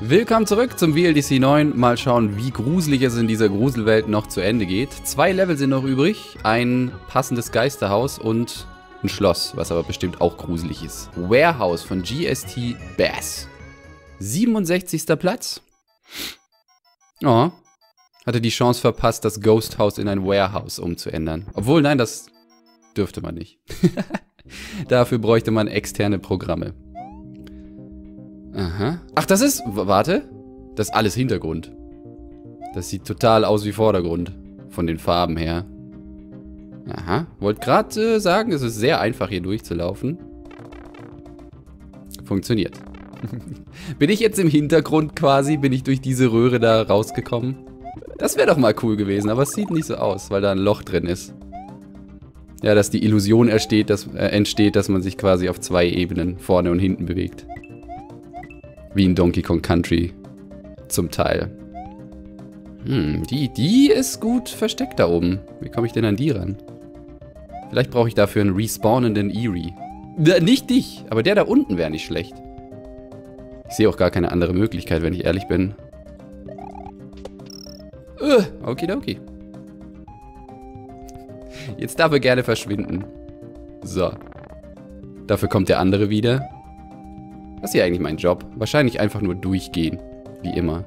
Willkommen zurück zum VLDC 9. Mal schauen, wie gruselig es in dieser Gruselwelt noch zu Ende geht. Zwei Level sind noch übrig. Ein passendes Geisterhaus und ein Schloss, was aber bestimmt auch gruselig ist. Warehouse von GST Bass. 67. Platz. Oh. Hatte die Chance verpasst, das Ghost House in ein Warehouse umzuändern. Obwohl, nein, das dürfte man nicht. Dafür bräuchte man externe Programme. Aha. Ach, das ist... Warte. Das ist alles Hintergrund. Das sieht total aus wie Vordergrund. Von den Farben her. Aha. Wollte gerade äh, sagen, es ist sehr einfach hier durchzulaufen. Funktioniert. bin ich jetzt im Hintergrund quasi? Bin ich durch diese Röhre da rausgekommen? Das wäre doch mal cool gewesen, aber es sieht nicht so aus, weil da ein Loch drin ist. Ja, dass die Illusion entsteht dass, äh, entsteht, dass man sich quasi auf zwei Ebenen vorne und hinten bewegt. Wie in Donkey Kong Country. Zum Teil. Hm, die, die ist gut versteckt da oben. Wie komme ich denn an die ran? Vielleicht brauche ich dafür einen respawnenden Eerie. Nicht dich, aber der da unten wäre nicht schlecht. Ich sehe auch gar keine andere Möglichkeit, wenn ich ehrlich bin. Uh, okidoki. Jetzt darf er gerne verschwinden. So. Dafür kommt der andere wieder. Was ist hier eigentlich mein Job? Wahrscheinlich einfach nur durchgehen. Wie immer.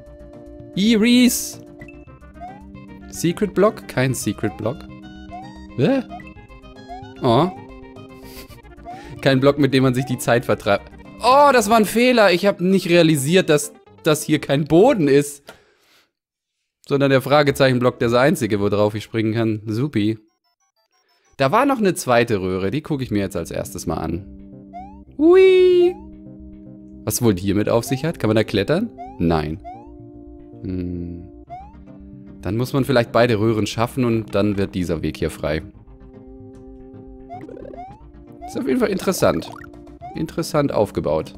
Iris! Secret Block? Kein Secret Block. Hä? Oh. Kein Block, mit dem man sich die Zeit vertreibt. Oh, das war ein Fehler. Ich habe nicht realisiert, dass das hier kein Boden ist. Sondern der Fragezeichenblock der einzige, worauf ich springen kann. Supi. Da war noch eine zweite Röhre. Die gucke ich mir jetzt als erstes mal an. Hui! Was wohl hiermit auf sich hat? Kann man da klettern? Nein. Hm. Dann muss man vielleicht beide Röhren schaffen und dann wird dieser Weg hier frei. Ist auf jeden Fall interessant. Interessant aufgebaut.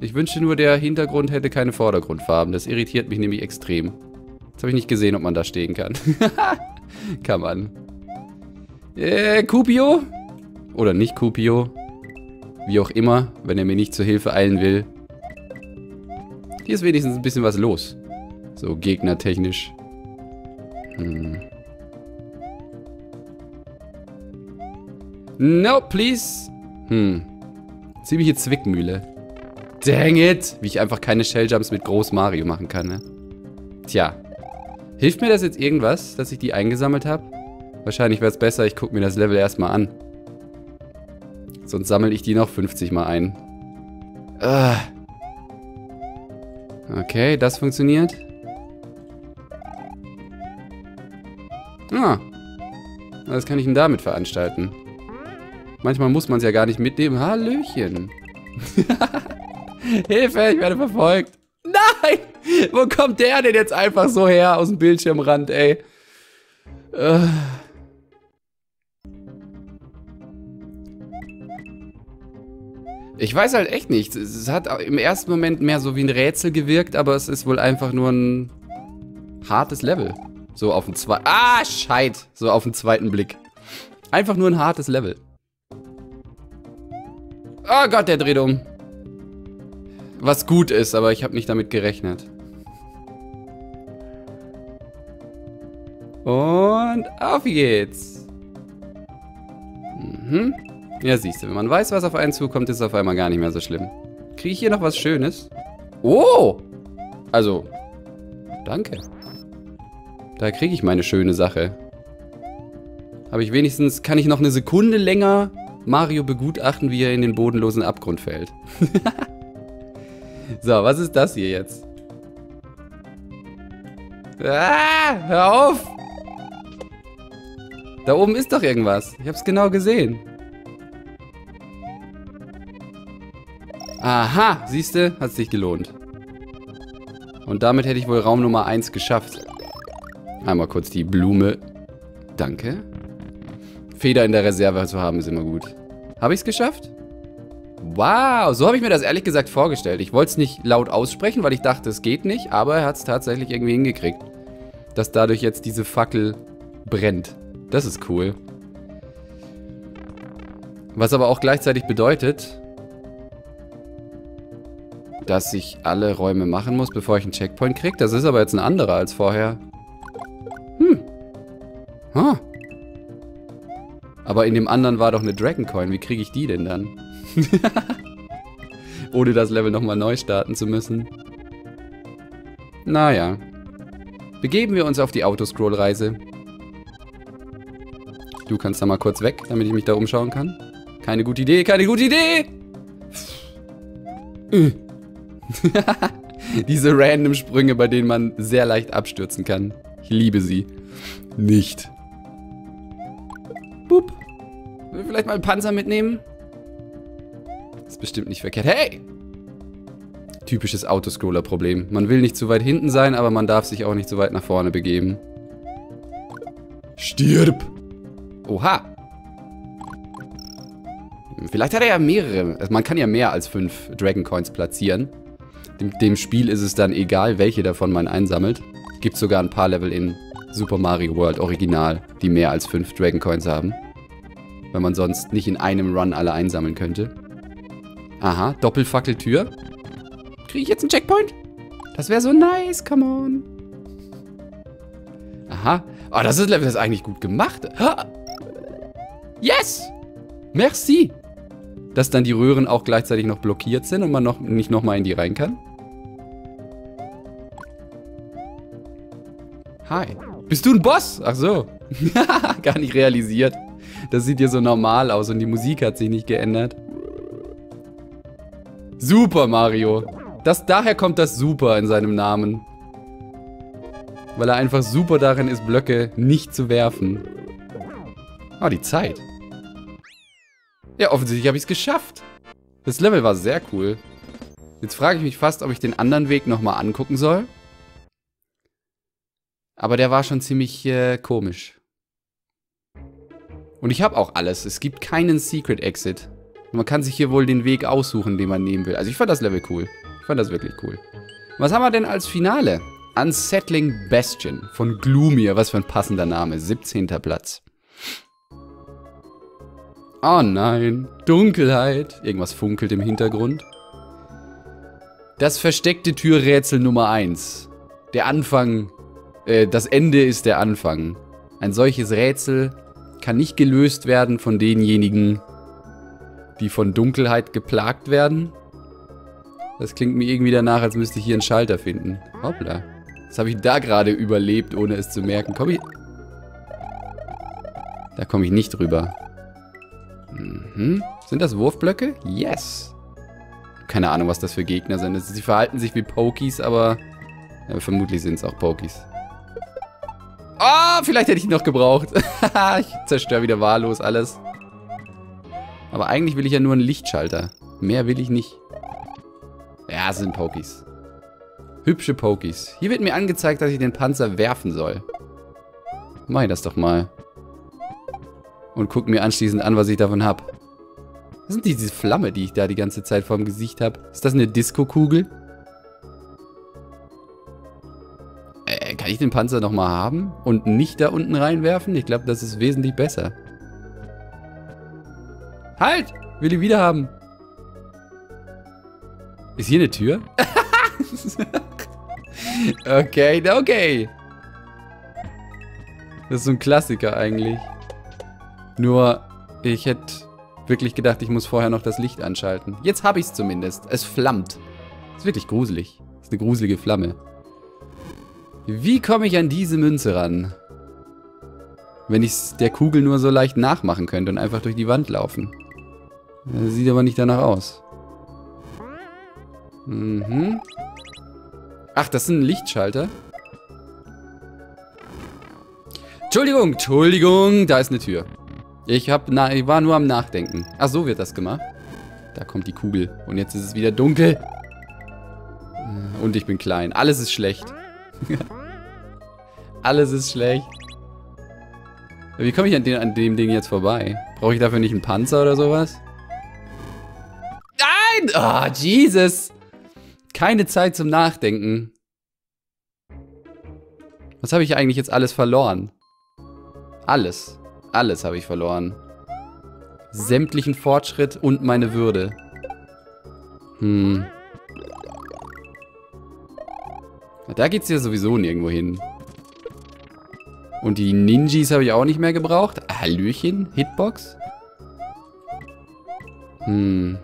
Ich wünschte nur, der Hintergrund hätte keine Vordergrundfarben. Das irritiert mich nämlich extrem. Jetzt habe ich nicht gesehen, ob man da stehen kann. kann man. Äh, Kupio? Oder nicht Kupio? Wie auch immer, wenn er mir nicht zur Hilfe eilen will. Hier ist wenigstens ein bisschen was los. So gegnertechnisch. Hm. No, please. Hm. Ziemliche Zwickmühle. Dang it! Wie ich einfach keine Shelljumps mit Groß Mario machen kann, ne? Tja. Hilft mir das jetzt irgendwas, dass ich die eingesammelt habe? Wahrscheinlich wäre es besser, ich gucke mir das Level erstmal an. Sonst sammle ich die noch 50 Mal ein. Ah. Okay, das funktioniert. Ah. Was kann ich denn damit veranstalten? Manchmal muss man es ja gar nicht mitnehmen. Hallöchen. Hilfe, ich werde verfolgt. Nein! Wo kommt der denn jetzt einfach so her aus dem Bildschirmrand, ey? Uh. Ich weiß halt echt nicht. Es hat im ersten Moment mehr so wie ein Rätsel gewirkt, aber es ist wohl einfach nur ein hartes Level. So auf den zweiten... Ah, Scheit! So auf den zweiten Blick. Einfach nur ein hartes Level. Oh Gott, der dreht um. Was gut ist, aber ich habe nicht damit gerechnet. Und auf geht's. Mhm. Ja, siehst du, wenn man weiß, was auf einen zukommt, ist es auf einmal gar nicht mehr so schlimm. Kriege ich hier noch was Schönes? Oh! Also, danke. Da kriege ich meine schöne Sache. Habe ich wenigstens, kann ich noch eine Sekunde länger Mario begutachten, wie er in den bodenlosen Abgrund fällt. so, was ist das hier jetzt? Ah, hör auf! Da oben ist doch irgendwas. Ich hab's genau gesehen. Aha, siehst du, hat sich gelohnt. Und damit hätte ich wohl Raum Nummer 1 geschafft. Einmal kurz die Blume. Danke. Feder in der Reserve zu haben, ist immer gut. Habe ich es geschafft? Wow, so habe ich mir das ehrlich gesagt vorgestellt. Ich wollte es nicht laut aussprechen, weil ich dachte, es geht nicht, aber er hat es tatsächlich irgendwie hingekriegt. Dass dadurch jetzt diese Fackel brennt. Das ist cool. Was aber auch gleichzeitig bedeutet, dass ich alle Räume machen muss, bevor ich einen Checkpoint kriege. Das ist aber jetzt ein anderer als vorher. Hm. Huh. Aber in dem anderen war doch eine Dragon Coin. Wie kriege ich die denn dann? Ohne das Level nochmal neu starten zu müssen. Naja. Begeben wir uns auf die Autoscroll-Reise. Du kannst da mal kurz weg, damit ich mich da umschauen kann. Keine gute Idee, keine gute Idee! Diese random Sprünge, bei denen man sehr leicht abstürzen kann. Ich liebe sie. Nicht. Boop. Will vielleicht mal einen Panzer mitnehmen? Ist bestimmt nicht verkehrt. Hey! Typisches Autoscroller-Problem. Man will nicht zu weit hinten sein, aber man darf sich auch nicht zu weit nach vorne begeben. Stirb! Oha! Vielleicht hat er ja mehrere. Also man kann ja mehr als fünf Dragon Coins platzieren. Dem, Spiel ist es dann egal, welche davon man einsammelt. Gibt sogar ein paar Level in Super Mario World Original, die mehr als fünf Dragon Coins haben. Weil man sonst nicht in einem Run alle einsammeln könnte. Aha, Doppelfackeltür. Kriege ich jetzt einen Checkpoint? Das wäre so nice, come on. Aha. Oh, das ist Level ist eigentlich gut gemacht. Yes! Merci! Dass dann die Röhren auch gleichzeitig noch blockiert sind und man noch nicht nochmal in die rein kann. Hi. Bist du ein Boss? Ach so. Gar nicht realisiert. Das sieht hier so normal aus und die Musik hat sich nicht geändert. Super Mario. Das, daher kommt das Super in seinem Namen. Weil er einfach super darin ist, Blöcke nicht zu werfen. Oh, die Zeit. Ja, offensichtlich habe ich es geschafft. Das Level war sehr cool. Jetzt frage ich mich fast, ob ich den anderen Weg nochmal angucken soll. Aber der war schon ziemlich äh, komisch. Und ich habe auch alles. Es gibt keinen Secret Exit. Man kann sich hier wohl den Weg aussuchen, den man nehmen will. Also ich fand das Level cool. Ich fand das wirklich cool. Was haben wir denn als Finale? Unsettling Bastion von Gloomier. Was für ein passender Name. 17. Platz. Oh nein. Dunkelheit. Irgendwas funkelt im Hintergrund. Das versteckte Türrätsel Nummer 1. Der Anfang. Äh, das Ende ist der Anfang. Ein solches Rätsel kann nicht gelöst werden von denjenigen, die von Dunkelheit geplagt werden. Das klingt mir irgendwie danach, als müsste ich hier einen Schalter finden. Hoppla. Das habe ich da gerade überlebt, ohne es zu merken. Komm ich... Da komme ich nicht drüber. Mhm. Sind das Wurfblöcke? Yes. Keine Ahnung, was das für Gegner sind. Sie verhalten sich wie Pokies, aber ja, vermutlich sind es auch Pokies. Vielleicht hätte ich ihn noch gebraucht. ich zerstöre wieder wahllos alles. Aber eigentlich will ich ja nur einen Lichtschalter. Mehr will ich nicht. Ja, es sind Pokies. Hübsche Pokies. Hier wird mir angezeigt, dass ich den Panzer werfen soll. Mach ich das doch mal und gucke mir anschließend an, was ich davon habe. Was sind diese Flamme, die ich da die ganze Zeit vorm Gesicht habe? Ist das eine Disco-Kugel? Ich den Panzer nochmal haben und nicht da unten reinwerfen? Ich glaube, das ist wesentlich besser. Halt! Will ich wieder haben. Ist hier eine Tür? okay, okay. Das ist so ein Klassiker eigentlich. Nur, ich hätte wirklich gedacht, ich muss vorher noch das Licht anschalten. Jetzt habe ich es zumindest. Es flammt. Ist wirklich gruselig. Ist eine gruselige Flamme. Wie komme ich an diese Münze ran? Wenn ich es der Kugel nur so leicht nachmachen könnte und einfach durch die Wand laufen. Das sieht aber nicht danach aus. Mhm. Ach, das ist ein Lichtschalter. Entschuldigung, Entschuldigung, da ist eine Tür. Ich, hab na, ich war nur am Nachdenken. Ach, so wird das gemacht. Da kommt die Kugel. Und jetzt ist es wieder dunkel. Und ich bin klein. Alles ist schlecht. Alles ist schlecht. Wie komme ich an, den, an dem Ding jetzt vorbei? Brauche ich dafür nicht einen Panzer oder sowas? Nein! Oh, Jesus! Keine Zeit zum Nachdenken. Was habe ich eigentlich jetzt alles verloren? Alles. Alles habe ich verloren. Sämtlichen Fortschritt und meine Würde. Hm. Da geht's ja sowieso nirgendwo hin. Und die Ninjas habe ich auch nicht mehr gebraucht. Hallöchen, Hitbox. Hm.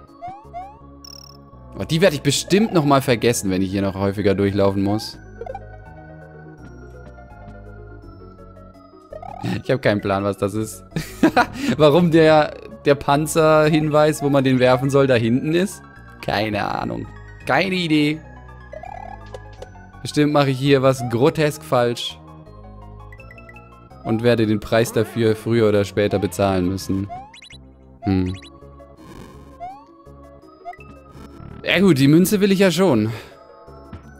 Oh, die werde ich bestimmt nochmal vergessen, wenn ich hier noch häufiger durchlaufen muss. Ich habe keinen Plan, was das ist. Warum der, der Panzerhinweis, wo man den werfen soll, da hinten ist? Keine Ahnung. Keine Idee. Bestimmt mache ich hier was grotesk falsch. Und werde den Preis dafür früher oder später bezahlen müssen. Hm. Ja gut, die Münze will ich ja schon.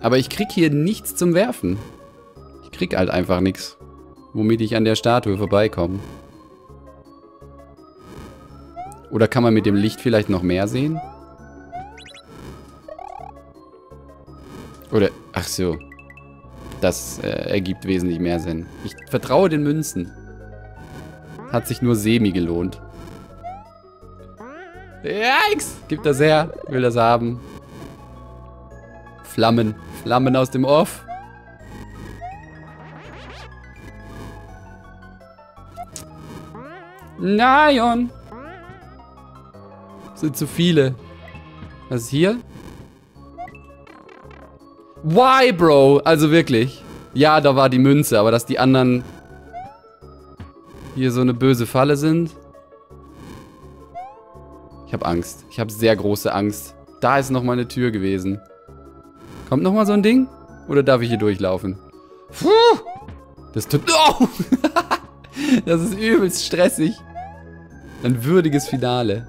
Aber ich krieg hier nichts zum Werfen. Ich krieg halt einfach nichts. Womit ich an der Statue vorbeikomme. Oder kann man mit dem Licht vielleicht noch mehr sehen? Oder, ach so. Das äh, ergibt wesentlich mehr Sinn. Ich vertraue den Münzen. Hat sich nur semi gelohnt. Yikes! Gib das her. Will das haben. Flammen. Flammen aus dem Off. Nein! Sind zu viele. Was ist hier? Why, Bro? Also wirklich. Ja, da war die Münze, aber dass die anderen hier so eine böse Falle sind. Ich habe Angst. Ich habe sehr große Angst. Da ist nochmal eine Tür gewesen. Kommt nochmal so ein Ding? Oder darf ich hier durchlaufen? Puh! Das tut... Oh! das ist übelst stressig. Ein würdiges Finale.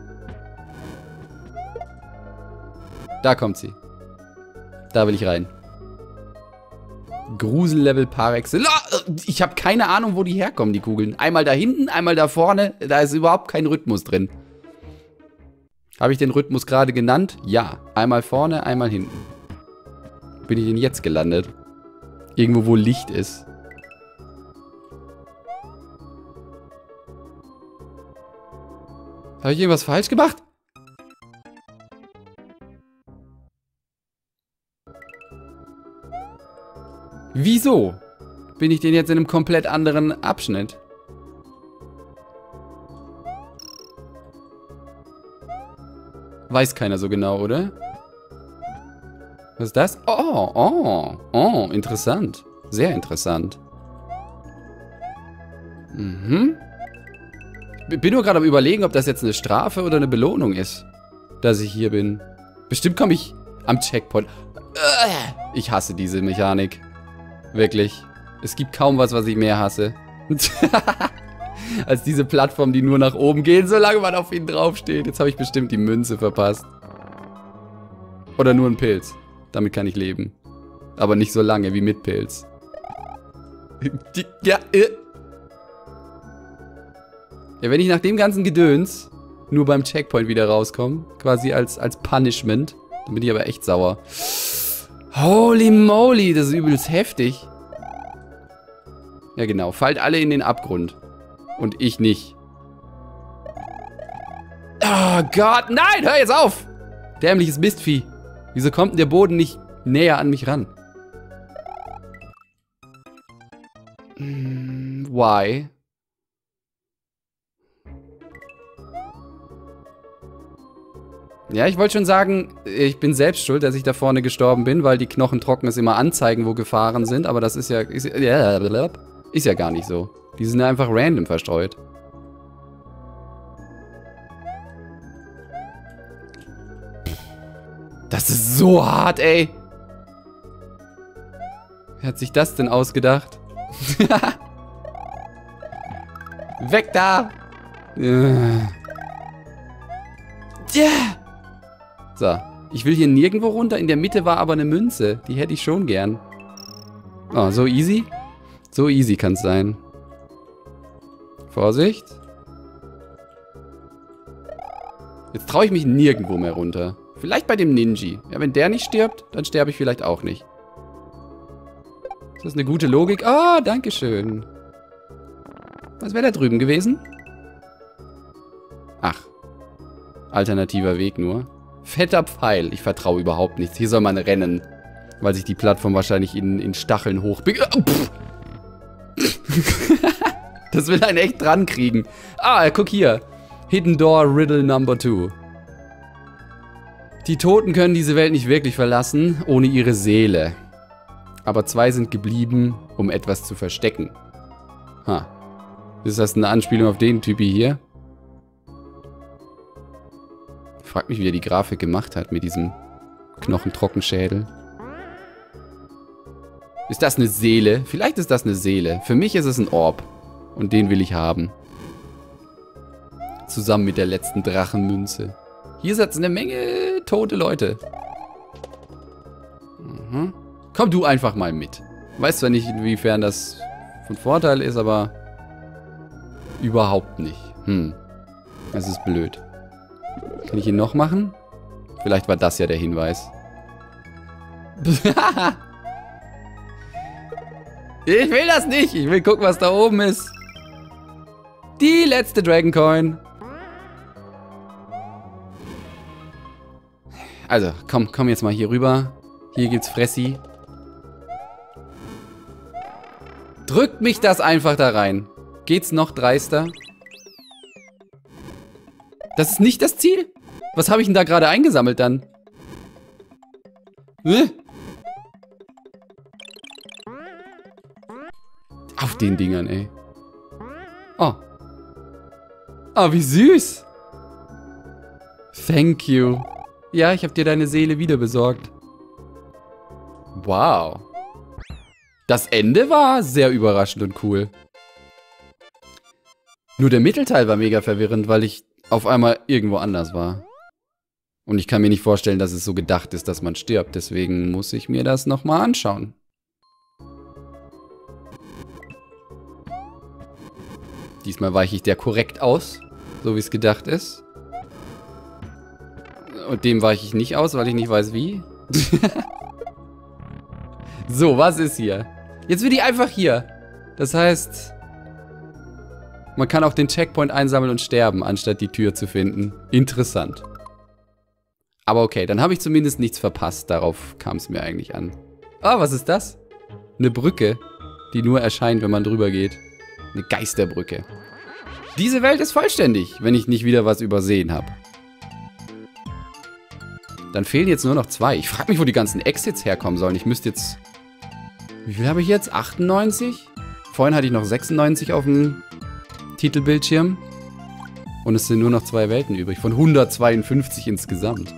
Da kommt sie. Da will ich rein. Grusellevel par excellence. Ich habe keine Ahnung, wo die herkommen, die Kugeln. Einmal da hinten, einmal da vorne. Da ist überhaupt kein Rhythmus drin. Habe ich den Rhythmus gerade genannt? Ja. Einmal vorne, einmal hinten. Bin ich denn jetzt gelandet? Irgendwo, wo Licht ist. Habe ich irgendwas falsch gemacht? Wieso? Bin ich denn jetzt in einem komplett anderen Abschnitt? Weiß keiner so genau, oder? Was ist das? Oh, oh, oh, interessant. Sehr interessant. Mhm. Bin nur gerade am überlegen, ob das jetzt eine Strafe oder eine Belohnung ist, dass ich hier bin. Bestimmt komme ich am Checkpoint. Ich hasse diese Mechanik. Wirklich. Es gibt kaum was, was ich mehr hasse. Als diese Plattform, die nur nach oben gehen, solange man auf ihn draufsteht. Jetzt habe ich bestimmt die Münze verpasst. Oder nur ein Pilz. Damit kann ich leben. Aber nicht so lange wie mit Pilz. Ja, äh. ja, wenn ich nach dem ganzen Gedöns nur beim Checkpoint wieder rauskomme, quasi als, als Punishment, dann bin ich aber echt sauer. Holy moly, das ist übelst heftig. Ja genau, fallt alle in den Abgrund. Und ich nicht. Oh Gott, nein, hör jetzt auf! Dämliches Mistvieh. Wieso kommt der Boden nicht näher an mich ran? Hm, why? Ja, ich wollte schon sagen, ich bin selbst schuld, dass ich da vorne gestorben bin, weil die Knochen trocken es immer anzeigen, wo Gefahren sind, aber das ist ja, ist, ja, ist ja gar nicht so. Die sind einfach random verstreut. Das ist so hart, ey. Wer hat sich das denn ausgedacht? Weg da! Ja. Yeah. So. Ich will hier nirgendwo runter. In der Mitte war aber eine Münze. Die hätte ich schon gern. Oh, so easy? So easy kann es sein. Vorsicht. Jetzt traue ich mich nirgendwo mehr runter. Vielleicht bei dem Ninji. Ja, wenn der nicht stirbt, dann sterbe ich vielleicht auch nicht. Ist das eine gute Logik? Ah, oh, danke schön. Was wäre da drüben gewesen? Ach. Alternativer Weg nur. Fetter Pfeil. Ich vertraue überhaupt nichts. Hier soll man rennen. Weil sich die Plattform wahrscheinlich in, in Stacheln hoch... das will einen echt dran kriegen. Ah, guck hier. Hidden Door Riddle Number 2. Die Toten können diese Welt nicht wirklich verlassen, ohne ihre Seele. Aber zwei sind geblieben, um etwas zu verstecken. Ha. Ist das eine Anspielung auf den Typi hier? Frag mich, wie er die Grafik gemacht hat mit diesem Knochentrockenschädel. Ist das eine Seele? Vielleicht ist das eine Seele. Für mich ist es ein Orb. Und den will ich haben. Zusammen mit der letzten Drachenmünze. Hier sitzen eine Menge tote Leute. Mhm. Komm du einfach mal mit. Weiß zwar nicht, inwiefern das von Vorteil ist, aber überhaupt nicht. Hm. Das ist blöd. Kann ich ihn noch machen? Vielleicht war das ja der Hinweis. ich will das nicht. Ich will gucken, was da oben ist. Die letzte Dragon Coin. Also, komm, komm jetzt mal hier rüber. Hier gibt's Fressi. Drückt mich das einfach da rein. Geht's noch dreister? Das ist nicht das Ziel? Was habe ich denn da gerade eingesammelt dann? Äh? Auf den Dingern, ey. Oh. Oh, wie süß. Thank you. Ja, ich habe dir deine Seele wieder besorgt. Wow. Das Ende war sehr überraschend und cool. Nur der Mittelteil war mega verwirrend, weil ich auf einmal irgendwo anders war. Und ich kann mir nicht vorstellen, dass es so gedacht ist, dass man stirbt. Deswegen muss ich mir das nochmal anschauen. Diesmal weiche ich der korrekt aus, so wie es gedacht ist. Und dem weiche ich nicht aus, weil ich nicht weiß wie. so, was ist hier? Jetzt bin ich einfach hier. Das heißt, man kann auch den Checkpoint einsammeln und sterben, anstatt die Tür zu finden. Interessant. Aber okay, dann habe ich zumindest nichts verpasst. Darauf kam es mir eigentlich an. Ah, was ist das? Eine Brücke, die nur erscheint, wenn man drüber geht. Eine Geisterbrücke. Diese Welt ist vollständig, wenn ich nicht wieder was übersehen habe. Dann fehlen jetzt nur noch zwei. Ich frage mich, wo die ganzen Exits herkommen sollen. Ich müsste jetzt... Wie viel habe ich jetzt? 98? Vorhin hatte ich noch 96 auf dem Titelbildschirm. Und es sind nur noch zwei Welten übrig. Von 152 insgesamt.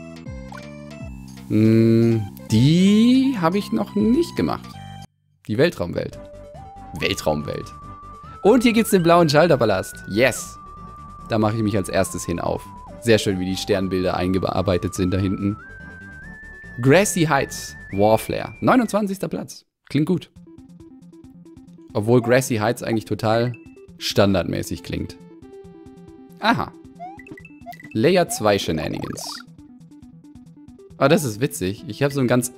Hm, die habe ich noch nicht gemacht. Die Weltraumwelt. Weltraumwelt. Und hier gibt es den blauen Schalterpalast. Yes. Da mache ich mich als erstes hin auf. Sehr schön, wie die Sternbilder eingearbeitet sind da hinten. Grassy Heights, Warflare. 29. Platz. Klingt gut. Obwohl Grassy Heights eigentlich total standardmäßig klingt. Aha. Layer 2 Shenanigans. Oh, das ist witzig. Ich habe so ein ganz...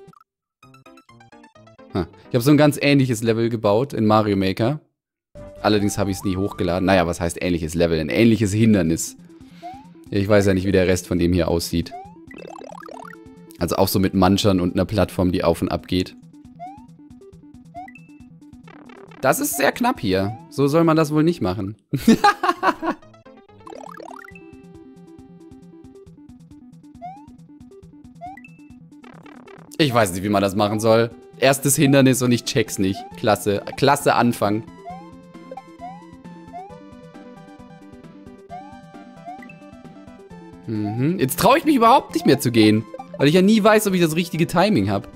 Ich habe so ein ganz ähnliches Level gebaut in Mario Maker. Allerdings habe ich es nie hochgeladen. Naja, was heißt ähnliches Level? Ein ähnliches Hindernis. Ich weiß ja nicht, wie der Rest von dem hier aussieht. Also auch so mit Manchern und einer Plattform, die auf und ab geht. Das ist sehr knapp hier. So soll man das wohl nicht machen. ich weiß nicht, wie man das machen soll. Erstes Hindernis und ich check's nicht. Klasse. Klasse Anfang. Mhm. Jetzt traue ich mich überhaupt nicht mehr zu gehen. Weil ich ja nie weiß, ob ich das richtige Timing habe.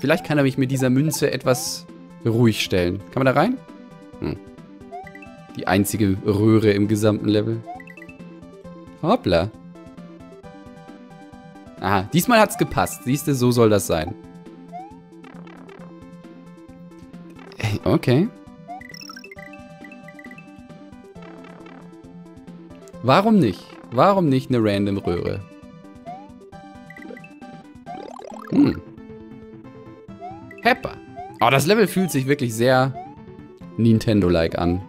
Vielleicht kann er mich mit dieser Münze etwas ruhig stellen. Kann man da rein? Hm. Die einzige Röhre im gesamten Level. Hoppla. Aha, diesmal hat's gepasst. Siehst du, so soll das sein. Okay. Warum nicht? Warum nicht eine random Röhre? Hm. Pepper. Oh, das Level fühlt sich wirklich sehr Nintendo-like an.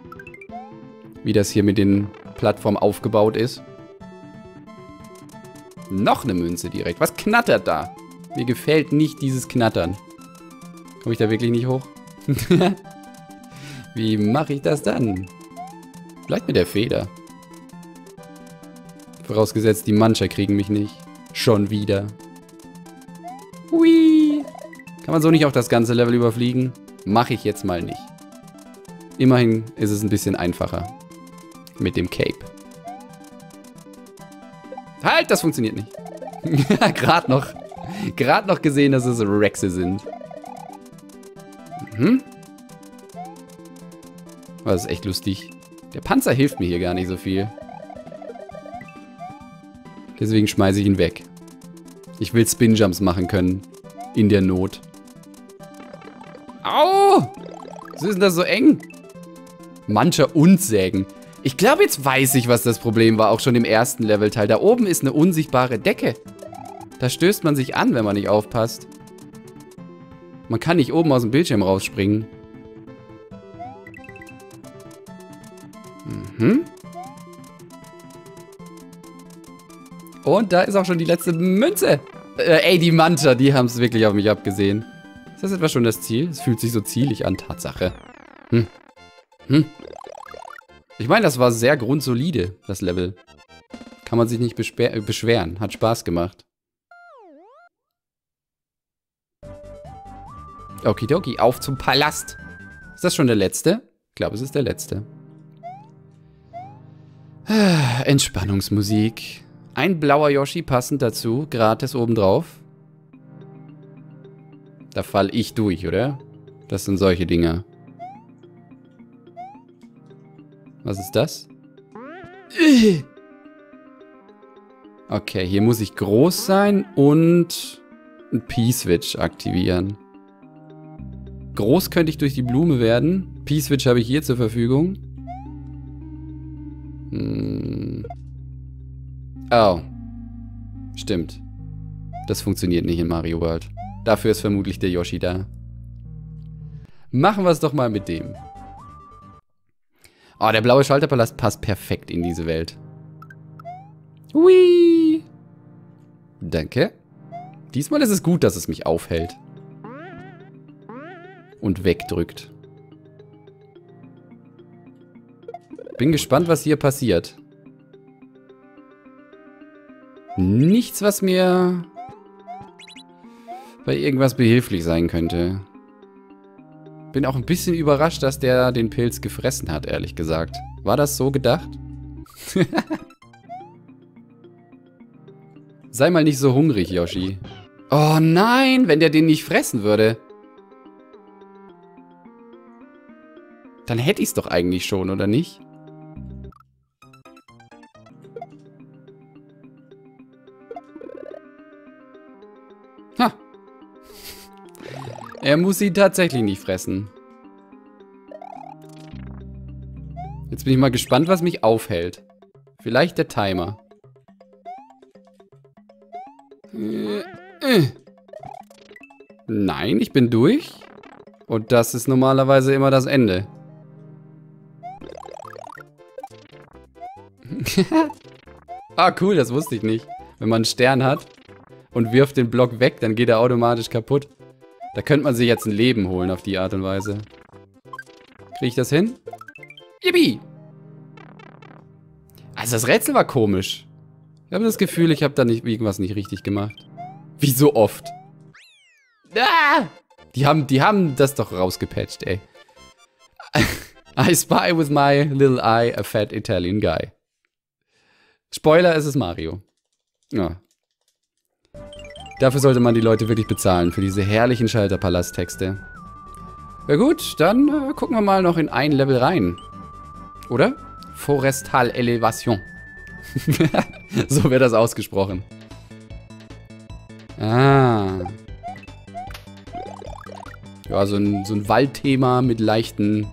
Wie das hier mit den Plattformen aufgebaut ist. Noch eine Münze direkt. Was knattert da? Mir gefällt nicht dieses Knattern. Komme ich da wirklich nicht hoch? Wie mache ich das dann? Vielleicht mit der Feder. Vorausgesetzt, die Mancher kriegen mich nicht. Schon wieder. Hui. Kann man so nicht auch das ganze Level überfliegen? Mache ich jetzt mal nicht. Immerhin ist es ein bisschen einfacher. Mit dem Cape. Halt, das funktioniert nicht. gerade noch, gerade noch gesehen, dass es Rexe sind. Mhm. Das ist echt lustig. Der Panzer hilft mir hier gar nicht so viel. Deswegen schmeiße ich ihn weg. Ich will Spinjumps machen können. In der Not. Au! Was ist denn das so eng? Mancher und Sägen. Ich glaube, jetzt weiß ich, was das Problem war, auch schon im ersten Levelteil. Da oben ist eine unsichtbare Decke. Da stößt man sich an, wenn man nicht aufpasst. Man kann nicht oben aus dem Bildschirm rausspringen. Mhm. Und da ist auch schon die letzte Münze. Äh, ey, die Manta, die haben es wirklich auf mich abgesehen. Ist das etwa schon das Ziel? Es fühlt sich so zielig an, Tatsache. Hm. Hm. Ich meine, das war sehr grundsolide, das Level. Kann man sich nicht beschweren. Hat Spaß gemacht. Okidoki, auf zum Palast. Ist das schon der letzte? Ich glaube, es ist der letzte. Entspannungsmusik. Ein blauer Yoshi passend dazu, gratis obendrauf. Da fall ich durch, oder? Das sind solche Dinger. Was ist das? Okay, hier muss ich groß sein und ein P-Switch aktivieren. Groß könnte ich durch die Blume werden. P-Switch habe ich hier zur Verfügung. Hm. Oh. Stimmt. Das funktioniert nicht in Mario World. Dafür ist vermutlich der Yoshi da. Machen wir es doch mal mit dem. Oh, der blaue Schalterpalast passt perfekt in diese Welt. Hui. Danke. Diesmal ist es gut, dass es mich aufhält und wegdrückt. Bin gespannt, was hier passiert. Nichts, was mir bei irgendwas behilflich sein könnte. Bin auch ein bisschen überrascht, dass der den Pilz gefressen hat, ehrlich gesagt. War das so gedacht? Sei mal nicht so hungrig, Yoshi. Oh nein, wenn der den nicht fressen würde. Dann hätte ich es doch eigentlich schon, oder nicht? Er muss sie tatsächlich nicht fressen. Jetzt bin ich mal gespannt, was mich aufhält. Vielleicht der Timer. Nein, ich bin durch. Und das ist normalerweise immer das Ende. ah, cool, das wusste ich nicht. Wenn man einen Stern hat und wirft den Block weg, dann geht er automatisch kaputt. Da könnte man sich jetzt ein Leben holen auf die Art und Weise. Kriege ich das hin? Yippie! Also das Rätsel war komisch. Ich habe das Gefühl, ich habe da nicht irgendwas nicht richtig gemacht. Wie so oft. Ah! Die haben, die haben das doch rausgepatcht, ey. I spy with my little eye a fat Italian guy. Spoiler, es ist Mario. Ja. Dafür sollte man die Leute wirklich bezahlen, für diese herrlichen Schalterpalast-Texte. Ja gut, dann äh, gucken wir mal noch in ein Level rein. Oder? Forestal Elevation. so wird das ausgesprochen. Ah. Ja, so ein, so ein Waldthema mit leichten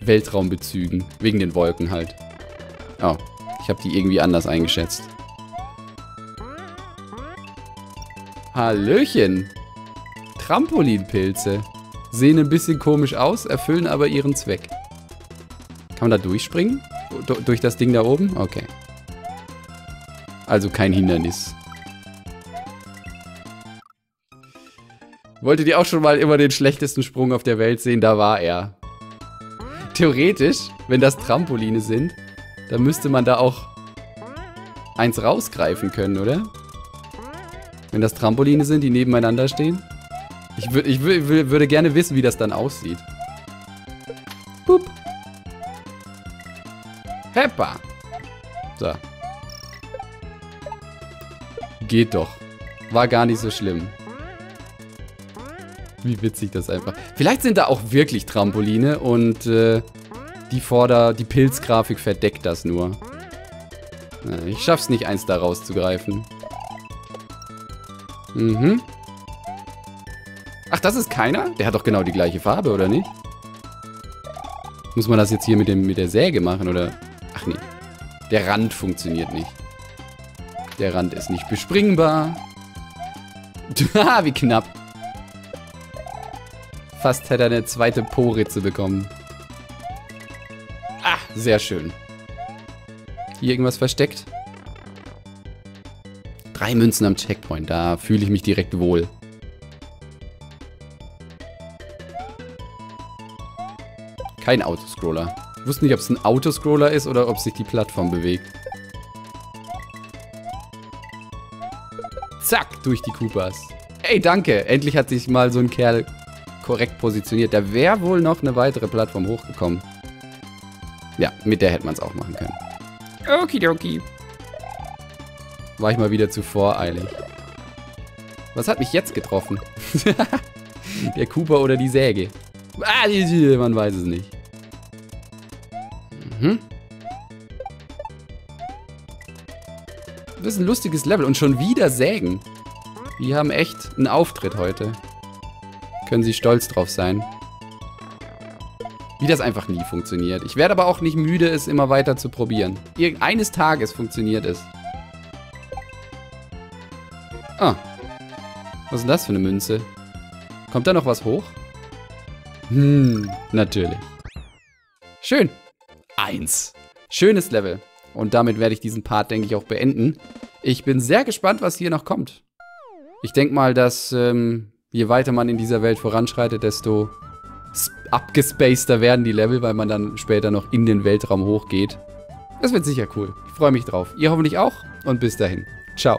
Weltraumbezügen. Wegen den Wolken halt. Oh, ich habe die irgendwie anders eingeschätzt. Hallöchen. Trampolinpilze. Sehen ein bisschen komisch aus, erfüllen aber ihren Zweck. Kann man da durchspringen? D durch das Ding da oben? Okay. Also kein Hindernis. Wolltet ihr auch schon mal immer den schlechtesten Sprung auf der Welt sehen? Da war er. Theoretisch, wenn das Trampoline sind, dann müsste man da auch eins rausgreifen können, oder? Wenn das Trampoline sind, die nebeneinander stehen. Ich, ich würd, würde gerne wissen, wie das dann aussieht. Boop. Heppa. So. Geht doch. War gar nicht so schlimm. Wie witzig das einfach. Vielleicht sind da auch wirklich Trampoline und äh, die Vorder-, die Pilzgrafik verdeckt das nur. Ich schaff's nicht, eins da rauszugreifen. Mhm. Ach, das ist keiner? Der hat doch genau die gleiche Farbe, oder nicht? Muss man das jetzt hier mit, dem, mit der Säge machen, oder? Ach nee. Der Rand funktioniert nicht. Der Rand ist nicht bespringbar. Haha, wie knapp. Fast hätte er eine zweite Po-Ritze bekommen. Ah, sehr schön. Hier irgendwas versteckt? Drei Münzen am Checkpoint, da fühle ich mich direkt wohl. Kein Autoscroller. Ich wusste nicht, ob es ein Autoscroller ist oder ob sich die Plattform bewegt. Zack, durch die Koopas. Ey, danke. Endlich hat sich mal so ein Kerl korrekt positioniert. Da wäre wohl noch eine weitere Plattform hochgekommen. Ja, mit der hätte man es auch machen können. Okidoki. War ich mal wieder zu voreilig. Was hat mich jetzt getroffen? der Cooper oder die Säge? Ah, man weiß es nicht. Mhm. Das ist ein lustiges Level. Und schon wieder Sägen. Die haben echt einen Auftritt heute. Können sie stolz drauf sein. Wie das einfach nie funktioniert. Ich werde aber auch nicht müde, es immer weiter zu probieren. Eines Tages funktioniert es. Ah. Was ist denn das für eine Münze? Kommt da noch was hoch? Hm, natürlich. Schön. Eins. Schönes Level. Und damit werde ich diesen Part, denke ich, auch beenden. Ich bin sehr gespannt, was hier noch kommt. Ich denke mal, dass ähm, je weiter man in dieser Welt voranschreitet, desto abgespaceder werden die Level, weil man dann später noch in den Weltraum hochgeht. Das wird sicher cool. Ich freue mich drauf. Ihr hoffentlich auch und bis dahin. Ciao.